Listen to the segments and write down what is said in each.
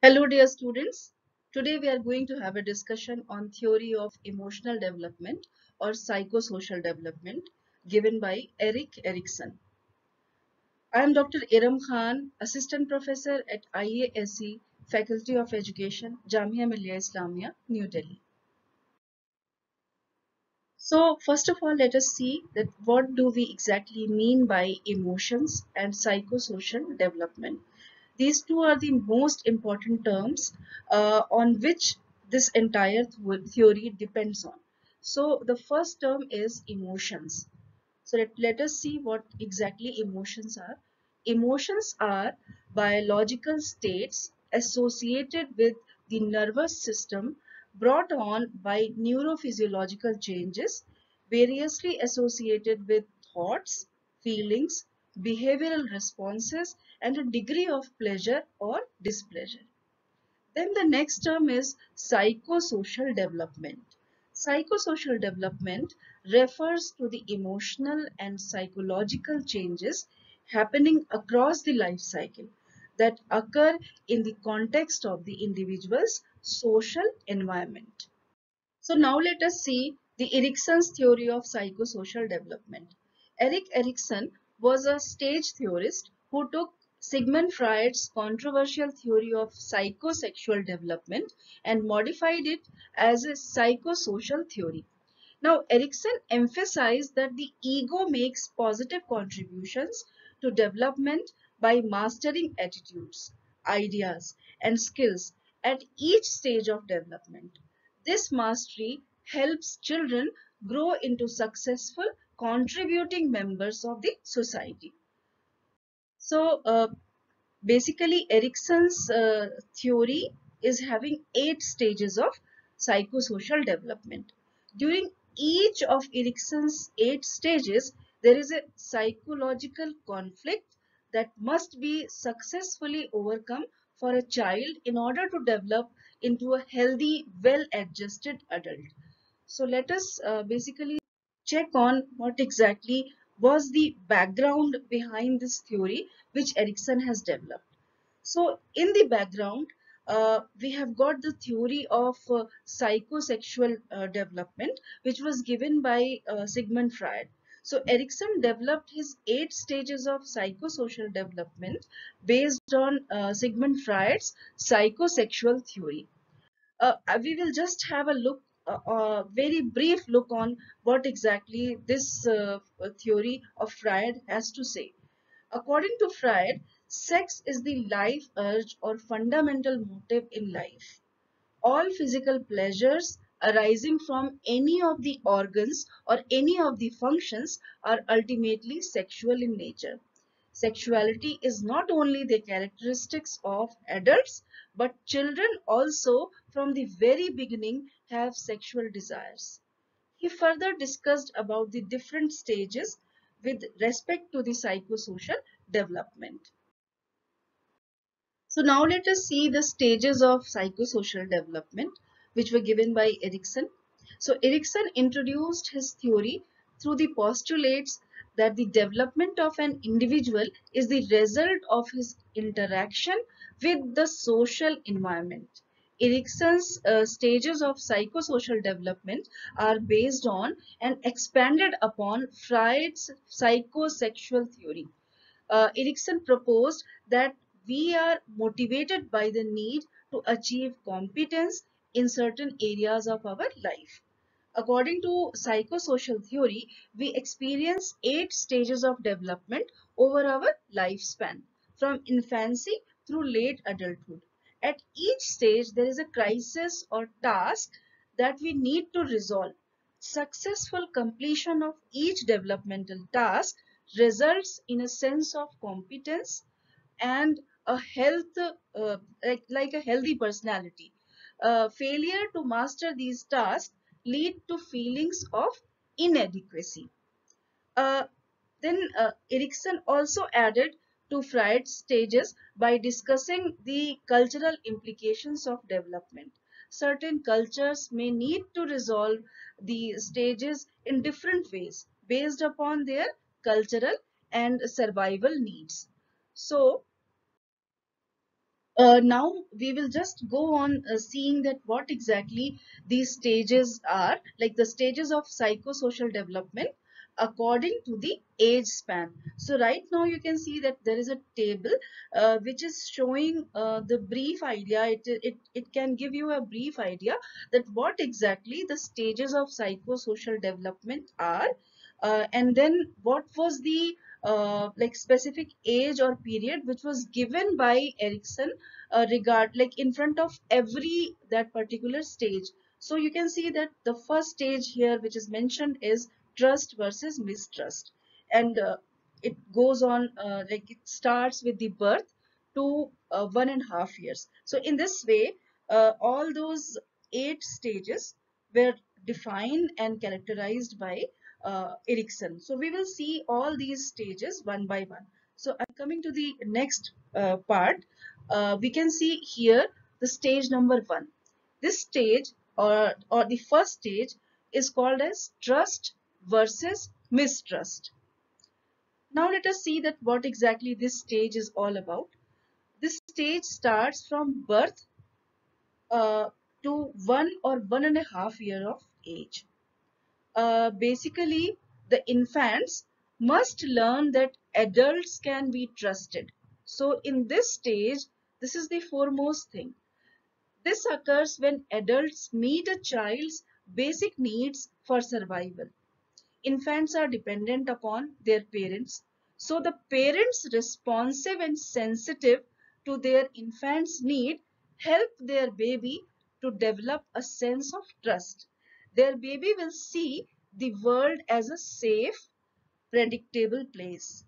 Hello dear students. Today we are going to have a discussion on theory of emotional development or psychosocial development given by Erik Erikson. I am Dr. Aerum Khan, Assistant Professor at IASE Faculty of Education, Jamia Millia Islamia, New Delhi. So first of all, let us see that what do we exactly mean by emotions and psychosocial development. These two are the most important terms uh, on which this entire th theory depends on. So the first term is emotions. So let, let us see what exactly emotions are. Emotions are biological states associated with the nervous system brought on by neurophysiological changes variously associated with thoughts, feelings, behavioral responses and a degree of pleasure or displeasure. Then the next term is psychosocial development. Psychosocial development refers to the emotional and psychological changes happening across the life cycle that occur in the context of the individual's social environment. So now let us see the Erikson's theory of psychosocial development. Erik Erikson was a stage theorist who took Sigmund Freud's controversial theory of psychosexual development and modified it as a psychosocial theory. Now, Erikson emphasized that the ego makes positive contributions to development by mastering attitudes, ideas, and skills at each stage of development. This mastery helps children grow into successful contributing members of the society. So uh, basically Erikson's uh, theory is having eight stages of psychosocial development. During each of Erikson's eight stages, there is a psychological conflict that must be successfully overcome for a child in order to develop into a healthy, well-adjusted adult. So let us uh, basically check on what exactly was the background behind this theory which Erikson has developed. So in the background, uh, we have got the theory of uh, psychosexual uh, development which was given by uh, Sigmund Freud. So Erikson developed his eight stages of psychosocial development based on uh, Sigmund Freud's psychosexual theory. Uh, we will just have a look a very brief look on what exactly this uh, theory of Freud has to say. According to Freud, sex is the life urge or fundamental motive in life. All physical pleasures arising from any of the organs or any of the functions are ultimately sexual in nature. Sexuality is not only the characteristics of adults, but children also from the very beginning have sexual desires. He further discussed about the different stages with respect to the psychosocial development. So now let us see the stages of psychosocial development which were given by Erikson. So Erikson introduced his theory through the postulates that the development of an individual is the result of his interaction with the social environment. Erikson's uh, stages of psychosocial development are based on and expanded upon Freud's psychosexual theory. Uh, Erikson proposed that we are motivated by the need to achieve competence in certain areas of our life. According to psychosocial theory, we experience eight stages of development over our lifespan, from infancy through late adulthood. At each stage, there is a crisis or task that we need to resolve. Successful completion of each developmental task results in a sense of competence and a health uh, like, like a healthy personality. Uh, failure to master these tasks lead to feelings of inadequacy. Uh, then uh, Erikson also added to Freud's stages by discussing the cultural implications of development. Certain cultures may need to resolve the stages in different ways based upon their cultural and survival needs. So, uh, now we will just go on uh, seeing that what exactly these stages are. Like the stages of psychosocial development according to the age span. So right now you can see that there is a table uh, which is showing uh, the brief idea. It, it it can give you a brief idea that what exactly the stages of psychosocial development are uh, and then what was the uh, like specific age or period which was given by Erikson uh, regard like in front of every that particular stage. So you can see that the first stage here which is mentioned is trust versus mistrust and uh, it goes on uh, like it starts with the birth to uh, one and a half years. So in this way all those eight stages were defined and characterized by uh. So we will see all these stages one by one. So I'm coming to the next uh, part. Uh, we can see here the stage number one. This stage or, or the first stage is called as trust versus mistrust. Now let us see that what exactly this stage is all about. This stage starts from birth uh, to one or one and a half year of age uh, basically the infants must learn that adults can be trusted. So in this stage, this is the foremost thing. This occurs when adults meet a child's basic needs for survival. Infants are dependent upon their parents. So the parents responsive and sensitive to their infant's need help their baby to develop a sense of trust their baby will see the world as a safe, predictable place.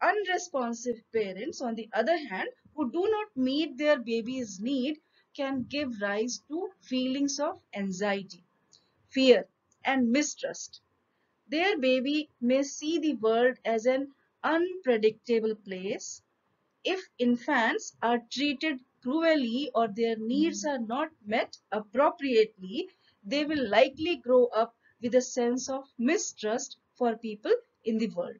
Unresponsive parents, on the other hand, who do not meet their baby's need can give rise to feelings of anxiety, fear, and mistrust. Their baby may see the world as an unpredictable place. If infants are treated cruelly or their needs are not met appropriately, they will likely grow up with a sense of mistrust for people in the world.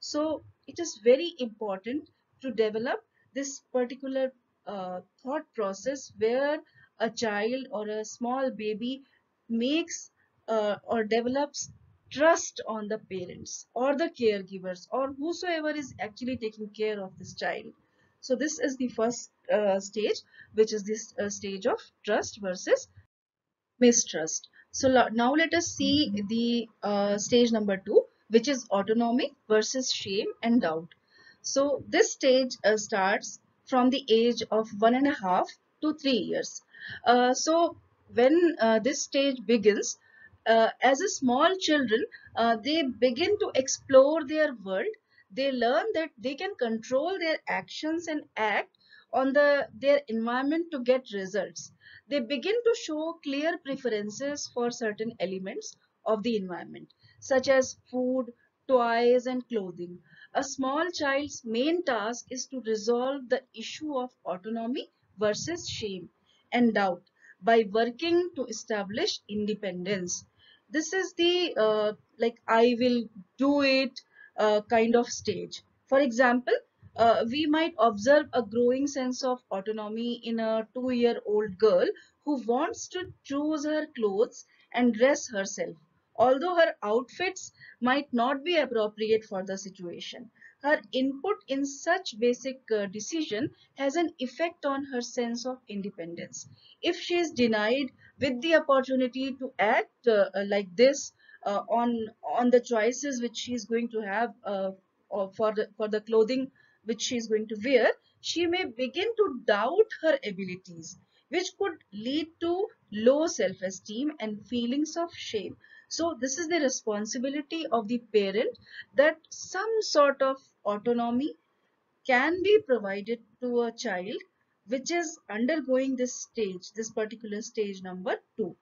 So it is very important to develop this particular uh, thought process where a child or a small baby makes uh, or develops trust on the parents or the caregivers or whosoever is actually taking care of this child. So this is the first uh, stage which is this uh, stage of trust versus mistrust. So now let us see the uh, stage number two, which is autonomy versus shame and doubt. So this stage uh, starts from the age of one and a half to three years. Uh, so when uh, this stage begins, uh, as a small children, uh, they begin to explore their world. They learn that they can control their actions and act on the their environment to get results they begin to show clear preferences for certain elements of the environment, such as food, toys, and clothing. A small child's main task is to resolve the issue of autonomy versus shame and doubt by working to establish independence. This is the uh, like I will do it uh, kind of stage. For example, uh, we might observe a growing sense of autonomy in a two-year-old girl who wants to choose her clothes and dress herself, although her outfits might not be appropriate for the situation. Her input in such basic uh, decision has an effect on her sense of independence. If she is denied with the opportunity to act uh, like this uh, on on the choices which she is going to have uh, for the for the clothing which she is going to wear, she may begin to doubt her abilities, which could lead to low self-esteem and feelings of shame. So this is the responsibility of the parent that some sort of autonomy can be provided to a child which is undergoing this stage, this particular stage number two.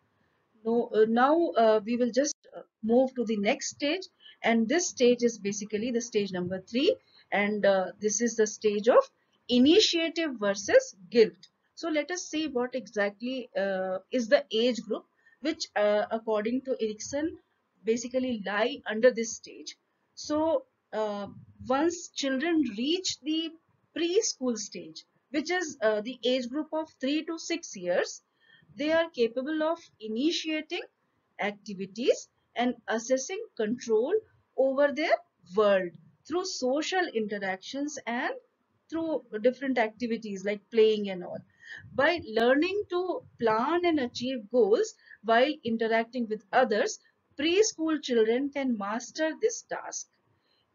No, uh, now uh, we will just uh, move to the next stage and this stage is basically the stage number three and uh, this is the stage of initiative versus guilt. So let us see what exactly uh, is the age group which uh, according to Erikson basically lie under this stage. So uh, once children reach the preschool stage, which is uh, the age group of 3 to 6 years, they are capable of initiating activities and assessing control over their world through social interactions and through different activities like playing and all. By learning to plan and achieve goals while interacting with others, preschool children can master this task.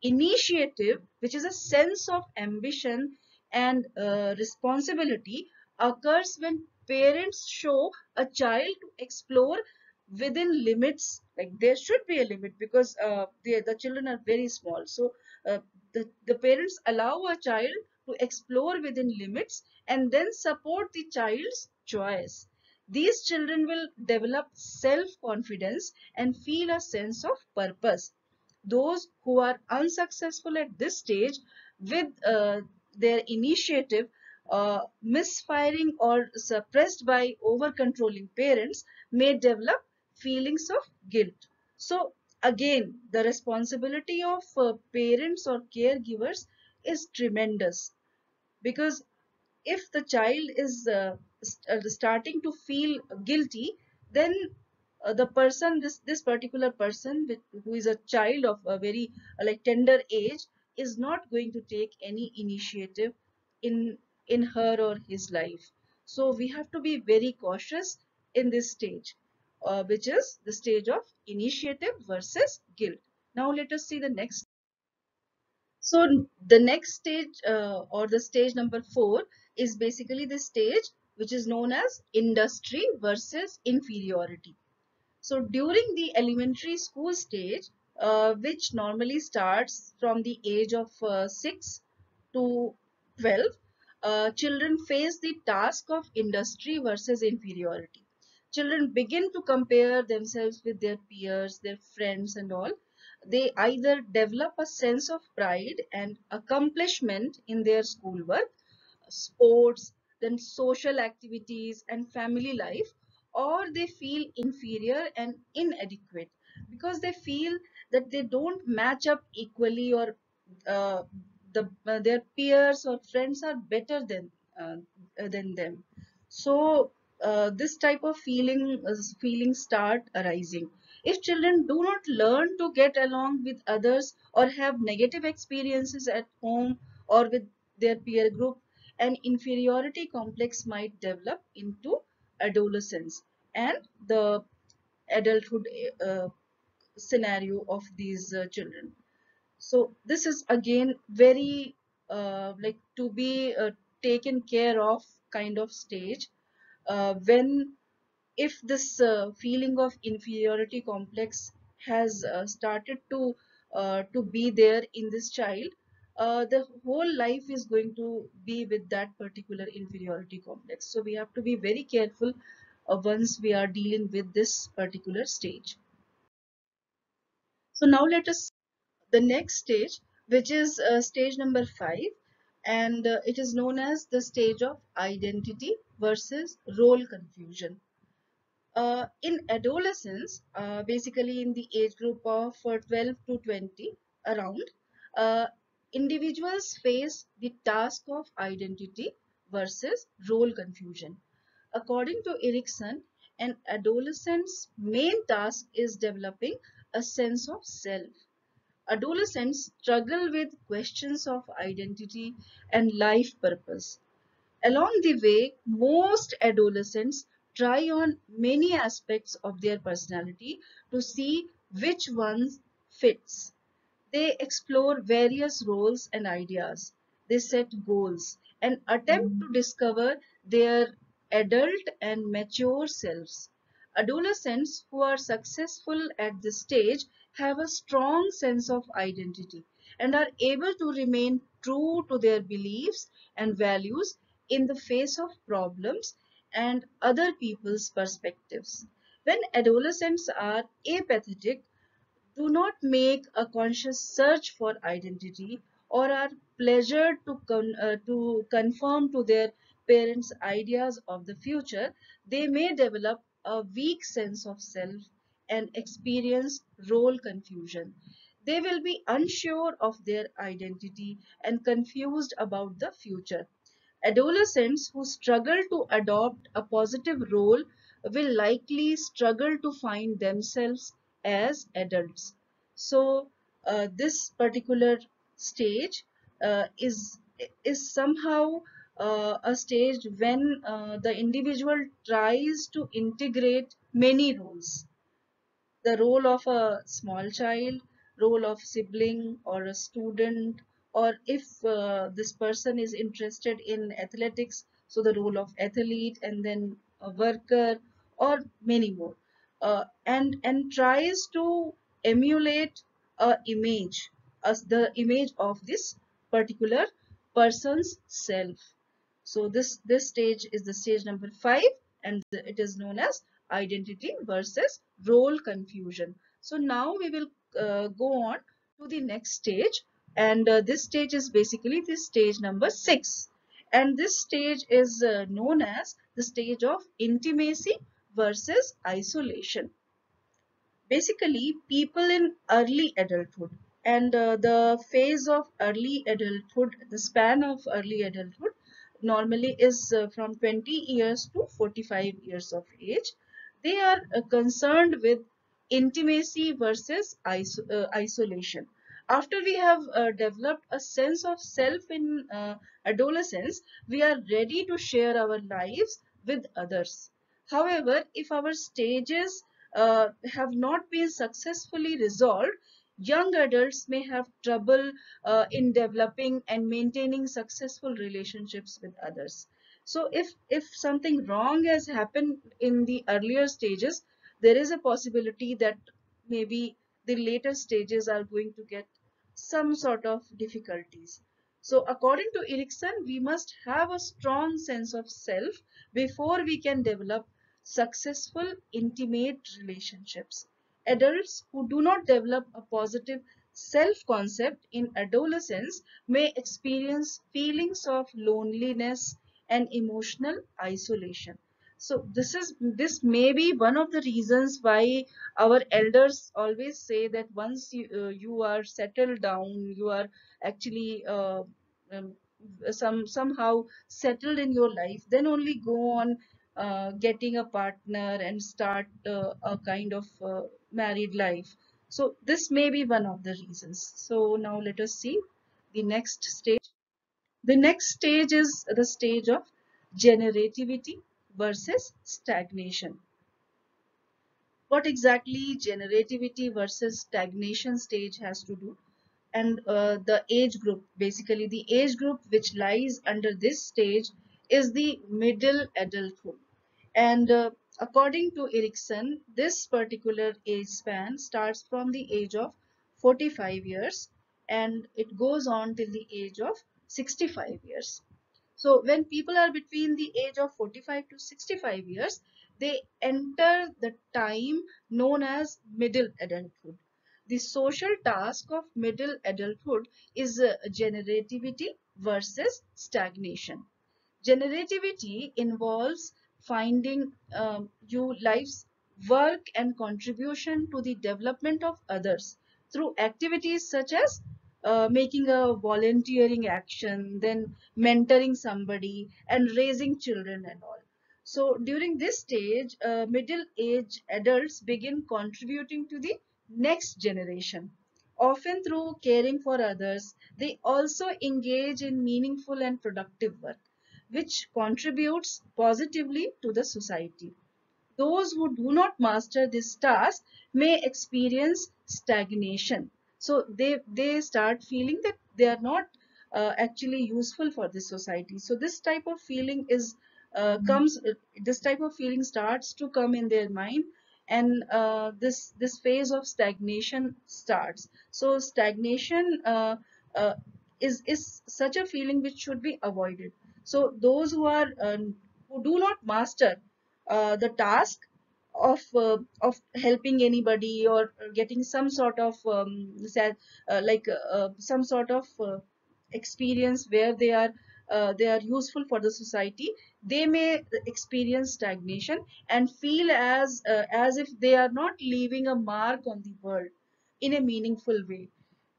Initiative, which is a sense of ambition and uh, responsibility, occurs when parents show a child to explore within limits like there should be a limit because uh, the, the children are very small. So uh, the, the parents allow a child to explore within limits and then support the child's choice. These children will develop self-confidence and feel a sense of purpose. Those who are unsuccessful at this stage with uh, their initiative uh, misfiring or suppressed by over controlling parents may develop feelings of guilt. So again, the responsibility of uh, parents or caregivers is tremendous because if the child is uh, st uh, starting to feel guilty, then uh, the person, this, this particular person with, who is a child of a very uh, like tender age is not going to take any initiative in, in her or his life. So we have to be very cautious in this stage uh, which is the stage of initiative versus guilt. Now let us see the next. So the next stage uh, or the stage number four is basically the stage which is known as industry versus inferiority. So during the elementary school stage, uh, which normally starts from the age of uh, 6 to 12, uh, children face the task of industry versus inferiority children begin to compare themselves with their peers, their friends and all, they either develop a sense of pride and accomplishment in their schoolwork, sports, then social activities and family life, or they feel inferior and inadequate because they feel that they don't match up equally or uh, the, uh, their peers or friends are better than, uh, than them. So uh, this type of feeling uh, feeling start arising. If children do not learn to get along with others or have negative experiences at home or with their peer group an inferiority complex might develop into adolescence and the adulthood uh, scenario of these uh, children. So this is again very uh, like to be uh, taken care of kind of stage uh, when if this uh, feeling of inferiority complex has uh, started to uh, to be there in this child uh, the whole life is going to be with that particular inferiority complex. So we have to be very careful uh, once we are dealing with this particular stage. So now let us the next stage which is stage number 5 and uh, it is known as the stage of identity versus role confusion. Uh, in adolescence, uh, basically in the age group of uh, 12 to 20 around, uh, individuals face the task of identity versus role confusion. According to Erikson, an adolescent's main task is developing a sense of self adolescents struggle with questions of identity and life purpose. Along the way, most adolescents try on many aspects of their personality to see which one fits. They explore various roles and ideas. They set goals and attempt to mm-hmm. discover their adult and mature selves. Adolescents who are successful at this stage have a strong sense of identity and are able to remain true to their beliefs and values in the face of problems and other people's perspectives. When adolescents are apathetic, do not make a conscious search for identity or are pleasured to, con uh, to conform to their parents' ideas of the future, they may develop a weak sense of self and experience role confusion. They will be unsure of their identity and confused about the future. Adolescents who struggle to adopt a positive role will likely struggle to find themselves as adults. So uh, this particular stage uh, is is somehow uh, a stage when uh, the individual tries to integrate many roles the role of a small child, role of sibling or a student, or if uh, this person is interested in athletics, so the role of athlete and then a worker or many more, uh, and and tries to emulate a image as the image of this particular person's self. So this this stage is the stage number five, and it is known as identity versus role confusion. So now we will uh, go on to the next stage and uh, this stage is basically the stage number 6 and this stage is uh, known as the stage of intimacy versus isolation. Basically people in early adulthood and uh, the phase of early adulthood, the span of early adulthood normally is uh, from 20 years to 45 years of age they are uh, concerned with intimacy versus iso uh, isolation. After we have uh, developed a sense of self in uh, adolescence, we are ready to share our lives with others. However, if our stages uh, have not been successfully resolved, young adults may have trouble uh, in developing and maintaining successful relationships with others. So if, if something wrong has happened in the earlier stages, there is a possibility that maybe the later stages are going to get some sort of difficulties. So according to Erikson, we must have a strong sense of self before we can develop successful intimate relationships. Adults who do not develop a positive self-concept in adolescence may experience feelings of loneliness, and emotional isolation. So this is this may be one of the reasons why our elders always say that once you, uh, you are settled down you are actually uh, um, some somehow settled in your life then only go on uh, getting a partner and start uh, a kind of uh, married life. So this may be one of the reasons. So now let us see the next stage the next stage is the stage of generativity versus stagnation. What exactly generativity versus stagnation stage has to do? And uh, the age group, basically the age group which lies under this stage is the middle adulthood. And uh, according to Erikson, this particular age span starts from the age of 45 years and it goes on till the age of 65 years. So when people are between the age of 45 to 65 years, they enter the time known as middle adulthood. The social task of middle adulthood is uh, generativity versus stagnation. Generativity involves finding um, you life's work and contribution to the development of others through activities such as uh, making a volunteering action, then mentoring somebody and raising children and all. So during this stage, uh, middle-aged adults begin contributing to the next generation. Often through caring for others, they also engage in meaningful and productive work, which contributes positively to the society. Those who do not master this task may experience stagnation so they they start feeling that they are not uh, actually useful for this society. So this type of feeling is uh, mm-hmm. comes uh, this type of feeling starts to come in their mind and uh, this this phase of stagnation starts. So stagnation uh, uh, is is such a feeling which should be avoided. So those who are who do not master the task of uh, of helping anybody or getting some sort of um, uh, like uh, some sort of uh, experience where they are uh, they are useful for the society they may experience stagnation and feel as uh, as if they are not leaving a mark on the world in a meaningful way.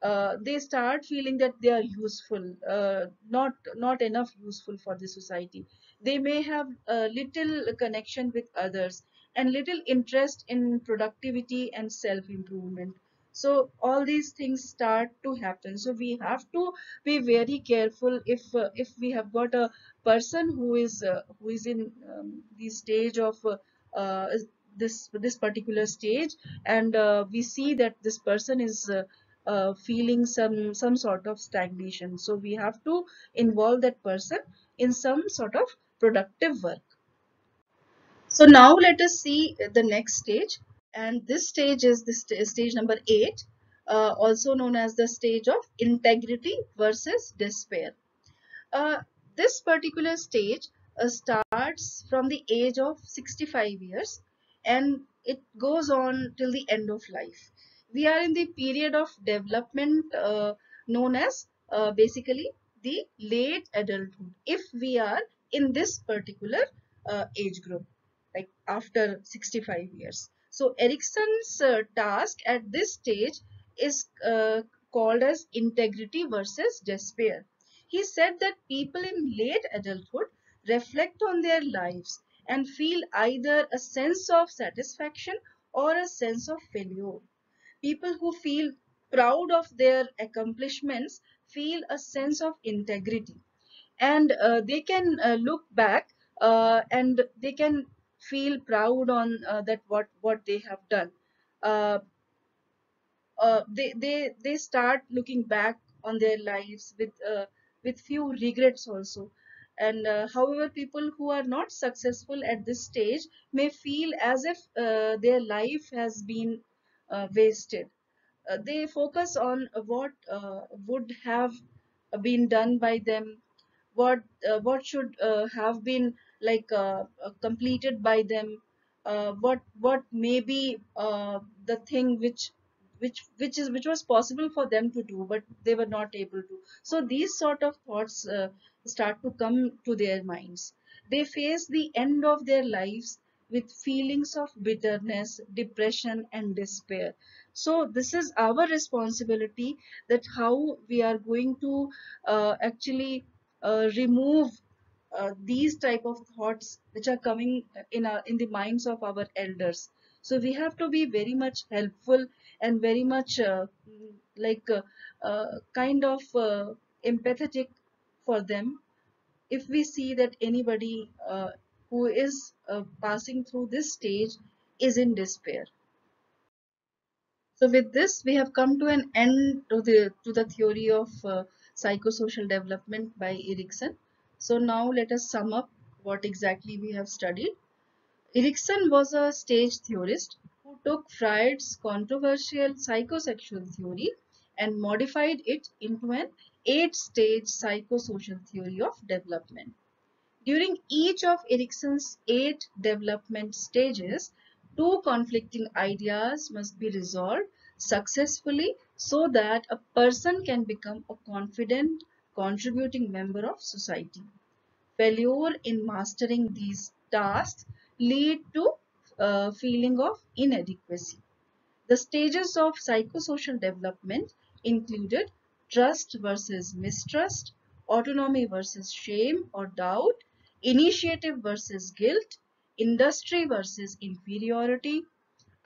Uh, they start feeling that they are useful uh, not not enough useful for the society. They may have a little connection with others and little interest in productivity and self improvement so all these things start to happen. So we have to be very careful if uh, if we have got a person who is uh, who is in um, the stage of uh, uh, this this particular stage and uh, we see that this person is uh, feeling some some sort of stagnation. So we have to involve that person in some sort of productive work so now let us see the next stage. And this stage is the st stage number 8 uh, also known as the stage of integrity versus despair. Uh, this particular stage uh, starts from the age of 65 years and it goes on till the end of life. We are in the period of development uh, known as uh, basically the late adulthood if we are in this particular uh, age group like after 65 years. So Erikson's uh, task at this stage is uh, called as integrity versus despair. He said that people in late adulthood reflect on their lives and feel either a sense of satisfaction or a sense of failure. People who feel proud of their accomplishments feel a sense of integrity. And uh, they can uh, look back uh, and they can feel proud on uh, that what what they have done. Uh, uh, they they they start looking back on their lives with with few regrets also. And uh, however people who are not successful at this stage may feel as if uh, their life has been uh, wasted. They focus on what would have been done by them what what should have been like uh, uh, completed by them. Uh, what what may be the thing which which which is which was possible for them to do but they were not able to. So these sort of thoughts start to come to their minds. They face the end of their lives with feelings of bitterness depression and despair. So this is our responsibility that how we are going to uh, actually uh, remove uh, these type of thoughts which are coming in our in the minds of our elders. So we have to be very much helpful and very much uh, like uh, uh, kind of uh, empathetic for them. If we see that anybody who is passing through this stage is in despair. So with this, we have come to an end to the to the theory of psychosocial development by Erikson. So now let us sum up what exactly we have studied. Erikson was a stage theorist who took Freud's controversial psychosexual theory and modified it into an eight-stage psychosocial theory of development. During each of Erikson's eight development stages, two conflicting ideas must be resolved successfully so that a person can become a confident, contributing member of society. Failure in mastering these tasks lead to a feeling of inadequacy. The stages of psychosocial development included trust versus mistrust, autonomy versus shame or doubt, initiative versus guilt, industry versus inferiority,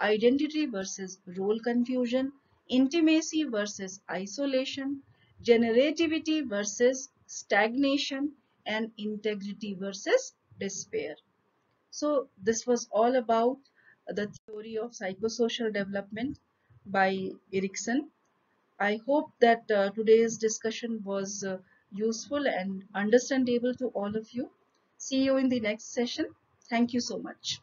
identity versus role confusion, intimacy versus isolation, generativity versus stagnation, and integrity versus despair. So this was all about the theory of psychosocial development by Erikson. I hope that uh, today's discussion was uh, useful and understandable to all of you. See you in the next session. Thank you so much.